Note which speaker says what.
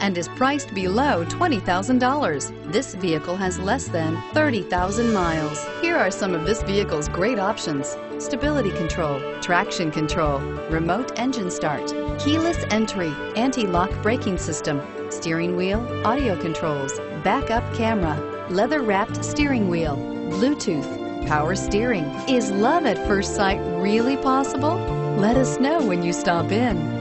Speaker 1: and is priced below $20,000. This vehicle has less than 30,000 miles. Here are some of this vehicle's great options. Stability control, traction control, remote engine start, keyless entry, anti-lock braking system, steering wheel, audio controls, backup camera, leather wrapped steering wheel, Bluetooth, power steering. Is love at first sight really possible? Let us know when you stop in.